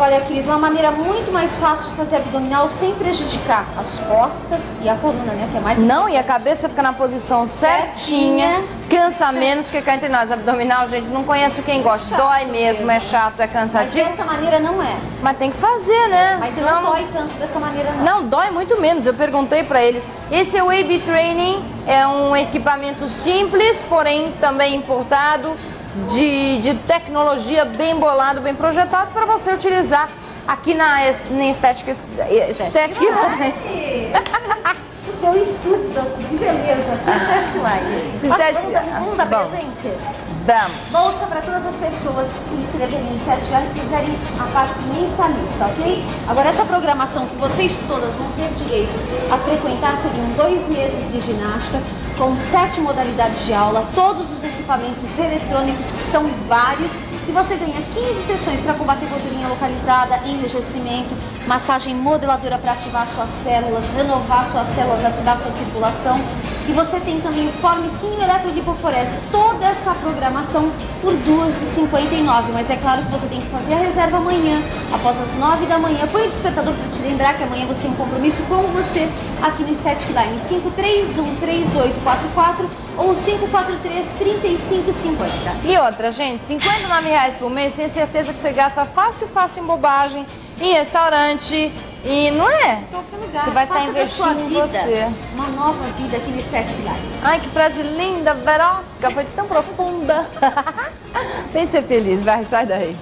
olha, Cris, uma maneira muito mais fácil de fazer abdominal sem prejudicar as costas e a coluna, né? Que é mais Não, e a cabeça fica na posição certinha, cansa menos que cá entre nós. Abdominal, gente, não conhece quem gosta. Chato Dói mesmo, é mesmo. chato, é Mas cansativo. dessa maneira não é. Mas tem que fazer, né? Mas Senão não dói tanto dessa maneira não. Não, dói muito menos. Eu perguntei pra eles. Esse é o AB Training, é um equipamento simples, porém também importado, de, de tecnologia bem bolado, bem projetado para você utilizar aqui na, na estética. Estética. O seu estúdio de beleza. Estética. Estética- Vamos dar- Vamos dar Bom. presente? Vamos. Bolsa para todas as pessoas que se inscreverem no Estética Line e fizerem a parte mensalista, ok? Agora, essa programação que vocês todas vão ter direito a frequentar seriam dois meses de ginástica com sete modalidades de aula, todos os equipamentos eletrônicos que são vários e você ganha 15 sessões para combater gordurinha localizada, enrijecimento, massagem modeladora para ativar suas células, renovar suas células, ativar sua circulação. E você tem também o Forma Skin Eletrolipoforese. Toda essa programação por duas de 59. Mas é claro que você tem que fazer a reserva amanhã, após as 9 da manhã. Põe o despertador para te lembrar que amanhã você tem um compromisso com você aqui no Static Line 5313844 ou 543-3550. E outra, gente, 59 reais por mês, tenho certeza que você gasta fácil, fácil em bobagem, em restaurante, e não é? Lugar. Você vai estar sua investindo em vida você. Uma nova vida aqui no Line. Ai, que frase linda, Veroca, foi tão profunda. Vem ser feliz, vai, sai daí.